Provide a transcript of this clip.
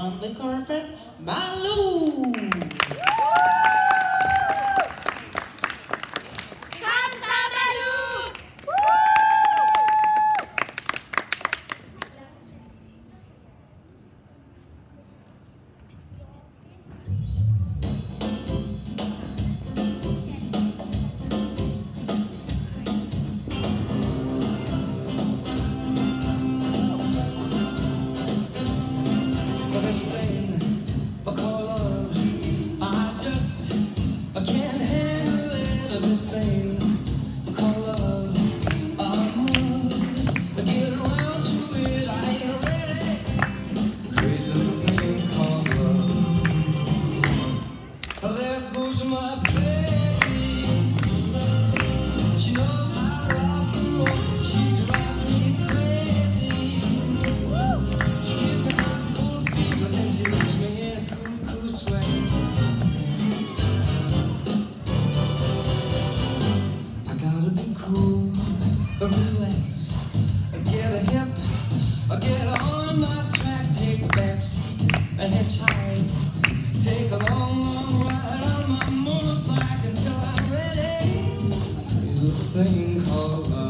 on the carpet, Malou! This thing be cool, relax, get a hip, get on my track, take bets, and hitchhike, take a long, long ride on my motorbike until I'm ready. Little thing called love.